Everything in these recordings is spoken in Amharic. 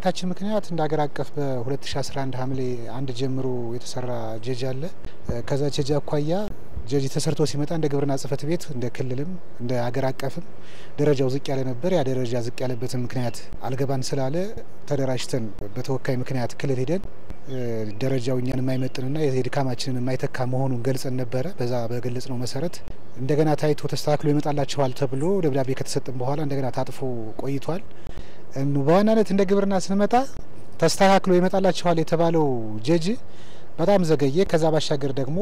ቅሬታችን ምክንያት እንደ ሀገር አቀፍ በ2011 ሐምሌ አንድ ጀምሮ የተሰራ ጀጅ አለ። ከዛ ጀጅ አኳያ ጀጅ ተሰርቶ ሲመጣ እንደ ግብርና ጽሕፈት ቤት እንደ ክልልም እንደ ሀገር አቀፍም ደረጃው ዝቅ ያለ ነበር። ያ ደረጃ ዝቅ ያለበትን ምክንያት አልገባን ስላለ ተደራጅተን በተወካይ ምክንያት ክልል ሄደን ደረጃው እኛን የማይመጥንና የድካማችንን የማይተካ መሆኑን ገልጸን ነበረ። በዛ በገለጽ ነው መሰረት እንደገና ታይቶ ተስተካክሎ ይመጣላችኋል ተብሎ ደብዳቤ ከተሰጠን በኋላ እንደገና ታጥፎ ቆይቷል። በዋናነት እንደ ግብርና ስንመጣ ተስተካክሎ ይመጣላችኋል የተባለው ጀጅ በጣም ዘገየ። ከዛ ባሻገር ደግሞ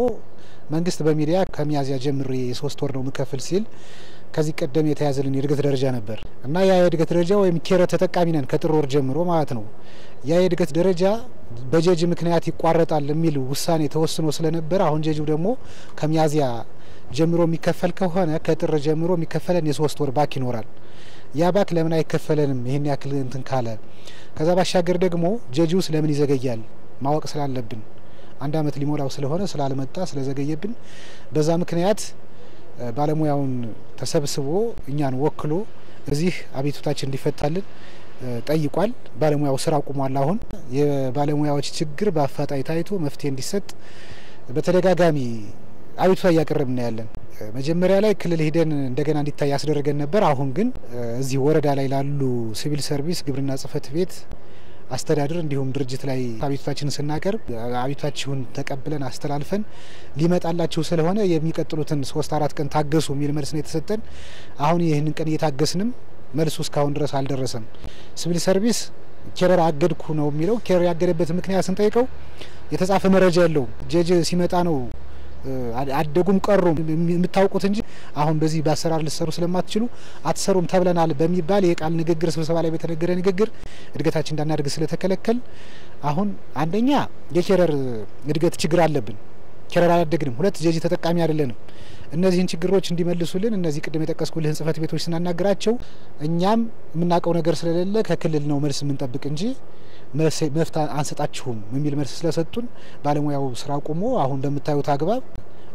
መንግስት በሚዲያ ከሚያዝያ ጀምሬ የሶስት ወር ነው ምከፍል ሲል ከዚህ ቀደም የተያዘልን የእድገት ደረጃ ነበር እና ያ የእድገት ደረጃ ወይም ኬረ ተጠቃሚ ነን ከጥር ወር ጀምሮ ማለት ነው። ያ የእድገት ደረጃ በጀጅ ምክንያት ይቋረጣል የሚል ውሳኔ ተወስኖ ስለነበር አሁን ጀጁ ደግሞ ከሚያዝያ ጀምሮ የሚከፈል ከሆነ ከጥር ጀምሮ የሚከፈለን የሶስት ወር back ይኖራል። ያ back ለምን አይከፈለንም? ይህን ያክል እንትን ካለ ከዛ ባሻገር ደግሞ JEG ስ ለምን ይዘገያል ማወቅ ስላለብን አንድ አመት ሊሞላው ስለሆነ ስላልመጣ ስለዘገየብን በዛ ምክንያት ባለሙያውን ተሰብስቦ እኛን ወክሎ እዚህ አቤቱታችን እንዲፈታልን ጠይቋል። ባለሙያው ስራ አቁሟል። አሁን የባለሙያዎች ችግር በአፋጣኝ ታይቶ መፍትሄ እንዲሰጥ በተደጋጋሚ አቤቱታ እያቀረብን ያለን መጀመሪያ ላይ ክልል ሄደን እንደገና እንዲታይ ያስደረገን ነበር። አሁን ግን እዚህ ወረዳ ላይ ላሉ ሲቪል ሰርቪስ፣ ግብርና ጽሕፈት ቤት አስተዳደር እንዲሁም ድርጅት ላይ አቤቱታችንን ስናቀርብ አቤቱታችሁን ተቀብለን አስተላልፈን ሊመጣላችሁ ስለሆነ የሚቀጥሉትን ሶስት አራት ቀን ታገሱ የሚል መልስ ነው የተሰጠን። አሁን ይህንን ቀን እየታገስንም መልሱ እስካሁን ድረስ አልደረሰም። ሲቪል ሰርቪስ career አገድኩ ነው የሚለው። career ያገደበት ምክንያት ስንጠይቀው የተጻፈ መረጃ የለውም። ጀጅ ሲመጣ ነው አደጉም ቀሩ የምታውቁት እንጂ አሁን በዚህ በአሰራር ልትሰሩ ስለማትችሉ አትሰሩም ተብለናል በሚባል የቃል ንግግር ስብሰባ ላይ በተነገረ ንግግር እድገታችን እንዳናድግ ስለተከለከል አሁን አንደኛ የኬረር እድገት ችግር አለብን። ኬረር አላደግንም። ሁለት ጀጂ ተጠቃሚ አይደለንም። እነዚህን ችግሮች እንዲመልሱልን እነዚህ ቅድም የጠቀስኩልህን ጽሕፈት ቤቶች ስናናገራቸው እኛም የምናውቀው ነገር ስለሌለ ከክልል ነው መልስ የምንጠብቅ እንጂ መፍት አንሰጣችሁም የሚል መልስ ስለሰጡን ባለሙያው ስራ አቁሞ አሁን እንደምታዩት አግባብ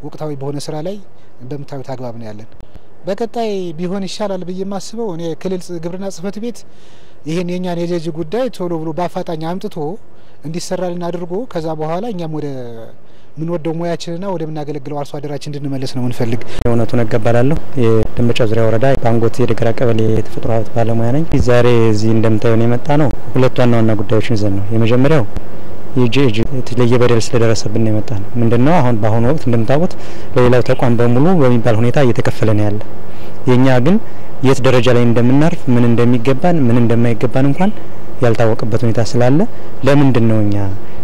ወቅታዊ በሆነ ስራ ላይ እንደምታዩት አግባብ ነው ያለን። በቀጣይ ቢሆን ይሻላል ብዬ የማስበው እኔ ክልል ግብርና ጽሕፈት ቤት ይህን የእኛን የጀጅ ጉዳይ ቶሎ ብሎ በአፋጣኝ አምጥቶ እንዲሰራልን አድርጎ ከዛ በኋላ እኛም ወደ ምንወደው ሙያችንና ወደምናገለግለው አርሶ አደራችን እንድንመለስ ነው ምንፈልግ። እውነቱ ነጋባላለሁ የደንበጫ ዙሪያ ወረዳ ባንጎት የደገራ ቀበሌ የተፈጥሮ ሀብት ባለሙያ ነኝ። ዛሬ እዚህ እንደምታየውን የመጣ ነው ሁለት ዋና ዋና ጉዳዮችን ይዘን ነው። የመጀመሪያው የጂኤጅ የተለየ በደል ስለደረሰብን የመጣ ነው። ምንድነው አሁን በአሁኑ ወቅት እንደምታውቁት ለሌላው ተቋም በሙሉ በሚባል ሁኔታ እየተከፈለ ነው ያለ። የእኛ ግን የት ደረጃ ላይ እንደምናርፍ ምን እንደሚገባን ምን እንደማይገባን እንኳን ያልታወቀበት ሁኔታ ስላለ ለምንድን ነው እኛ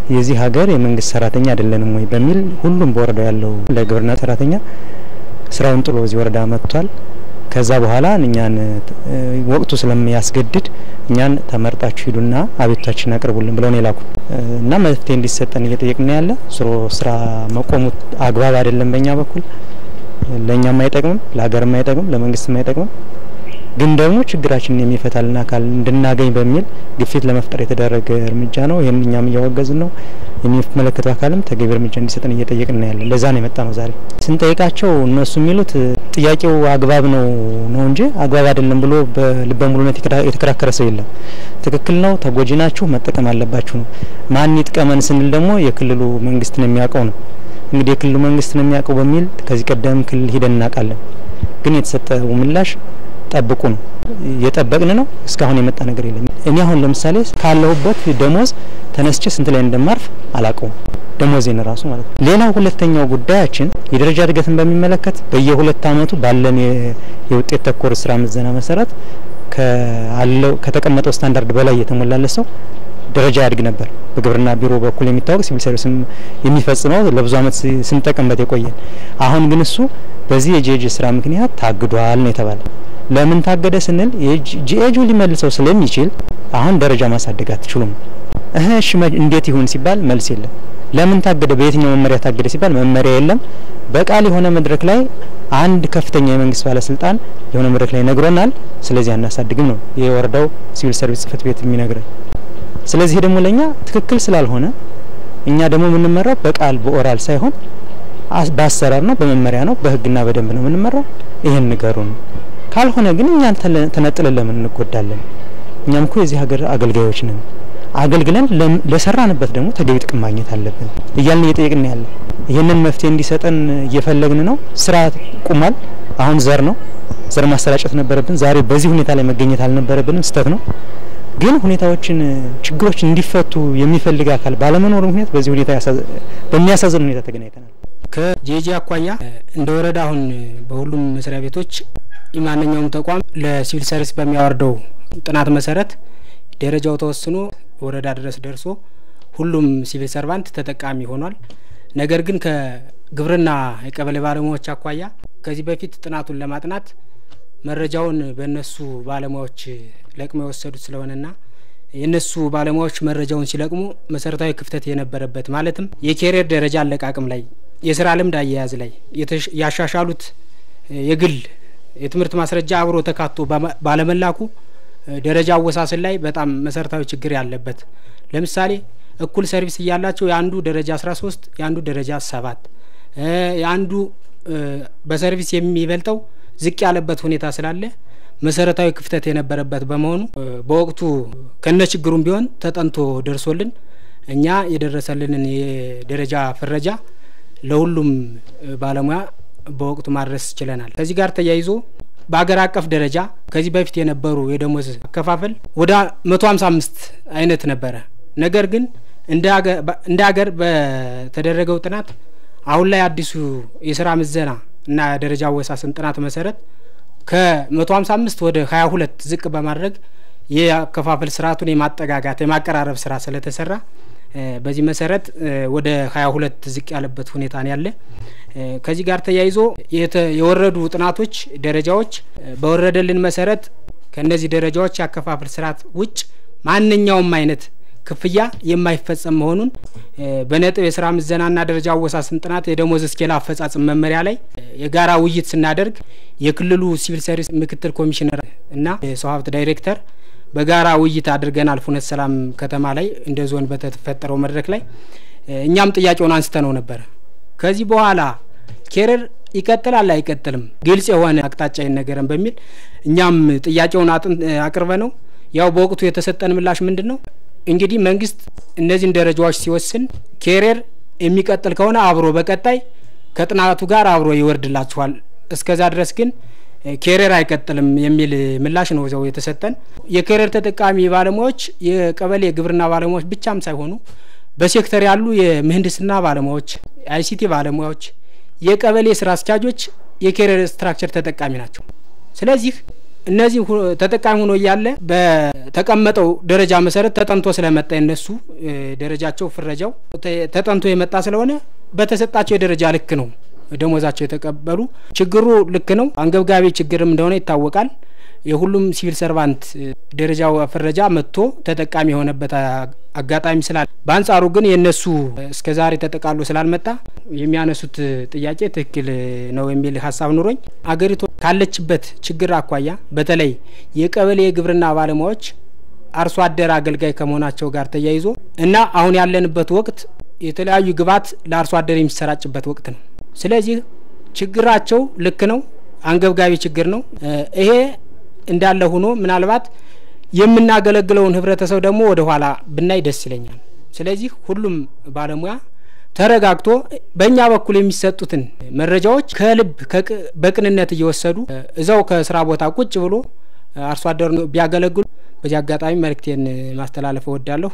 የዚህ ሀገር የመንግስት ሰራተኛ አይደለንም ወይ በሚል ሁሉም በወረዳው ያለው ለግብርና ሰራተኛ ስራውን ጥሎ እዚህ ወረዳ መጥቷል። ከዛ በኋላ እኛን ወቅቱ ስለሚያስገድድ እኛን ተመርጣችሁ ሂዱና አቤቱታችን አቅርቡልን ብለው ነው የላኩ እና መፍትሄ እንዲሰጠን እየጠየቅን ያለ ስሮ ስራ መቆሙ አግባብ አይደለም። በእኛ በኩል ለእኛም አይጠቅምም፣ ለሀገርም አይጠቅምም፣ ለመንግስትም አይጠቅምም። ግን ደግሞ ችግራችንን የሚፈታልን አካል እንድናገኝ በሚል ግፊት ለመፍጠር የተደረገ እርምጃ ነው። ይህን እኛም እያወገዝን ነው። የሚመለከተው አካልም ተገቢ እርምጃ እንዲሰጠን እየጠየቅን ነው ያለን። ለዛ ነው የመጣ ነው ዛሬ ስንጠይቃቸው እነሱ የሚሉት ጥያቄው አግባብ ነው ነው እንጂ አግባብ አይደለም ብሎ በልበ ሙሉነት የተከራከረ ሰው የለም። ትክክል ነው፣ ተጎጂ ናችሁ፣ መጠቀም አለባችሁ ነው። ማን ይጥቀመን ስንል ደግሞ የክልሉ መንግስት ነው የሚያውቀው ነው። እንግዲህ የክልሉ መንግስት ነው የሚያውቀው በሚል ከዚህ ቀደም ክልል ሂደን እናውቃለን። ግን የተሰጠው ምላሽ ጠብቁ ነው። እየጠበቅን ነው። እስካሁን የመጣ ነገር የለም። እኔ አሁን ለምሳሌ ካለሁበት ደሞዝ ተነስቼ ስንት ላይ እንደማርፍ አላውቀውም። ደሞዜን ራሱ ማለት ነው። ሌላው ሁለተኛው ጉዳያችን የደረጃ እድገትን በሚመለከት በየሁለት አመቱ ባለን የውጤት ተኮር ስራ ምዘና መሰረት ካለው ከተቀመጠው ስታንዳርድ በላይ የተሞላለት ሰው ደረጃ ያድግ ነበር። በግብርና ቢሮ በኩል የሚታወቅ ሲቪል ሰርቪስም የሚፈጽመው ለብዙ አመት ስንጠቀምበት የቆየን። አሁን ግን እሱ በዚህ የ JEG ስራ ምክንያት ታግዷል ነው የተባለ። ለምን ታገደ ስንል ጂኤጁ ሊመልሰው ስለሚችል አሁን ደረጃ ማሳደግ አትችሉም። እሺ እንዴት ይሁን ሲባል መልስ የለም። ለምን ታገደ፣ በየትኛው መመሪያ ታገደ ሲባል መመሪያ የለም። በቃል የሆነ መድረክ ላይ አንድ ከፍተኛ የመንግስት ባለስልጣን የሆነ መድረክ ላይ ነግሮናል። ስለዚህ አናሳድግም ነው የወረዳው ሲቪል ሰርቪስ ጽህፈት ቤት የሚነግረን። ስለዚህ ደግሞ ለኛ ትክክል ስላልሆነ እኛ ደግሞ የምንመራው በቃል በ oral ሳይሆን በአሰራር ነው፣ በመመሪያ ነው፣ በህግና በደንብ ነው የምንመራው። ይሄን ንገሩን። ካልሆነ ግን እኛን ተነጥለን ለምን እንጎዳለን? እኛም እኮ የዚህ ሀገር አገልጋዮች ነን። አገልግለን ለሰራንበት ደግሞ ተገቢ ጥቅም ማግኘት አለብን እያልን እየጠየቅን ያለ ይህንን መፍትሄ እንዲሰጠን እየፈለግን ነው። ስራ ቁሟል። አሁን ዘር ነው ዘር ማሰራጨት ነበረብን። ዛሬ በዚህ ሁኔታ ላይ መገኘት አልነበረብንም። ስህተት ነው። ግን ሁኔታዎችን ችግሮች እንዲፈቱ የሚፈልግ አካል ባለመኖሩ ምክንያት በዚህ ሁኔታ በሚያሳዝን ሁኔታ ተገናኝተናል። ከ JEG አኳያ እንደ ወረዳ አሁን በሁሉም መስሪያ ቤቶች ማንኛውም ተቋም ለሲቪል ሰርቪስ በሚያወርደው ጥናት መሰረት ደረጃው ተወስኖ ወረዳ ድረስ ደርሶ ሁሉም civil servant ተጠቃሚ ሆኗል። ነገር ግን ከግብርና የቀበሌ ባለሙያዎች አኳያ ከዚህ በፊት ጥናቱን ለማጥናት መረጃውን በእነሱ ባለሙያዎች ለቅመው የወሰዱት ስለሆነና የእነሱ ባለሙያዎች መረጃውን ሲለቅሙ መሰረታዊ ክፍተት የነበረበት ማለትም የ career ደረጃ አለቃቅም ላይ፣ የስራ ልምድ አያያዝ ላይ ያሻሻሉት የግል የትምህርት ማስረጃ አብሮ ተካቶ ባለመላኩ ደረጃ አወሳሰን ላይ በጣም መሰረታዊ ችግር ያለበት። ለምሳሌ እኩል service እያላቸው የአንዱ ደረጃ አስራ ሶስት የአንዱ ደረጃ ሰባት የአንዱ በ service የሚበልጠው ዝቅ ያለበት ሁኔታ ስላለ መሰረታዊ ክፍተት የነበረበት በመሆኑ በወቅቱ ከነ ችግሩም ቢሆን ተጠንቶ ደርሶልን እኛ የደረሰልንን የደረጃ ፍረጃ ለሁሉም ባለሙያ በወቅቱ ማድረስ ችለናል። ከዚህ ጋር ተያይዞ በአገር አቀፍ ደረጃ ከዚህ በፊት የነበሩ የደሞዝ አከፋፈል ወደ መቶ ሀምሳ አምስት አይነት ነበረ። ነገር ግን እንደ ሀገር በተደረገው ጥናት አሁን ላይ አዲሱ የስራ ምዘና እና ደረጃ አወሳሰን ጥናት መሰረት ከመቶ ሀምሳ አምስት ወደ ሀያ ሁለት ዝቅ በማድረግ የአከፋፈል ስርዓቱን የማጠጋጋት የማቀራረብ ስራ ስለተሰራ በዚህ መሰረት ወደ ሀያ ሁለት ዝቅ ያለበት ሁኔታ ነው ያለ። ከዚህ ጋር ተያይዞ የወረዱ ጥናቶች ደረጃዎች በወረደልን መሰረት ከእነዚህ ደረጃዎች የአከፋፈል ስርዓት ውጭ ማንኛውም አይነት ክፍያ የማይፈጸም መሆኑን በነጥብ የስራ ምዘናና ደረጃ አወሳሰን ጥናት የደሞዝ ስኬል አፈጻጽም መመሪያ ላይ የጋራ ውይይት ስናደርግ የክልሉ ሲቪል ሰርቪስ ምክትል ኮሚሽነር እና የሰው ሀብት ዳይሬክተር በጋራ ውይይት አድርገናል። ፍኖተ ሰላም ከተማ ላይ እንደ ዞን በተፈጠረው መድረክ ላይ እኛም ጥያቄውን አንስተነው ነበረ። ከዚህ በኋላ career ይቀጥላል አይቀጥልም፣ ግልጽ የሆነ አቅጣጫ ይነገረን በሚል እኛም ጥያቄውን አቅርበነው ያው በወቅቱ የተሰጠን ምላሽ ምንድን ነው እንግዲህ መንግስት እነዚህን ደረጃዎች ሲወስን career የሚቀጥል ከሆነ አብሮ በቀጣይ ከጥናቱ ጋር አብሮ ይወርድላችኋል። እስከዛ ድረስ ግን career አይቀጥልም የሚል ምላሽ ነው እዚያው የተሰጠን። የ career ተጠቃሚ ባለሙያዎች የቀበሌ የግብርና ባለሙያዎች ብቻም ሳይሆኑ በሴክተር ያሉ የምህንድስና ባለሙያዎች፣ ICT ባለሙያዎች፣ የቀበሌ ስራ አስኪያጆች የ career structure ተጠቃሚ ናቸው። ስለዚህ እነዚህ ተጠቃሚ ሆኖ እያለ በተቀመጠው ደረጃ መሰረት ተጠንቶ ስለመጣ የነሱ ደረጃቸው ፍረጃው ተጠንቶ የመጣ ስለሆነ በተሰጣቸው የደረጃ ልክ ነው ደሞዛቸው የተቀበሉ። ችግሩ ልክ ነው፣ አንገብጋቢ ችግርም እንደሆነ ይታወቃል። የሁሉም ሲቪል ሰርቫንት ደረጃ ፍረጃ መጥቶ ተጠቃሚ የሆነበት አጋጣሚ ስላለ፣ በአንጻሩ ግን የእነሱ እስከ ዛሬ ተጠቃሎ ስላልመጣ የሚያነሱት ጥያቄ ትክክል ነው የሚል ሀሳብ ኑሮኝ አገሪቱ ካለችበት ችግር አኳያ በተለይ የቀበሌ የግብርና ባለሙያዎች አርሶ አደር አገልጋይ ከመሆናቸው ጋር ተያይዞ እና አሁን ያለንበት ወቅት የተለያዩ ግብዓት ለአርሶ አደር የሚሰራጭበት ወቅት ነው። ስለዚህ ችግራቸው ልክ ነው፣ አንገብጋቢ ችግር ነው። ይሄ እንዳለ ሆኖ ምናልባት የምናገለግለውን ህብረተሰብ ደግሞ ወደ ኋላ ብናይ ደስ ይለኛል። ስለዚህ ሁሉም ባለሙያ ተረጋግቶ በእኛ በኩል የሚሰጡትን መረጃዎች ከልብ በቅንነት እየወሰዱ እዛው ከስራ ቦታ ቁጭ ብሎ አርሶ አደሩ ቢያገለግሉ በዚህ አጋጣሚ መልእክቴን ማስተላለፍ እወዳለሁ።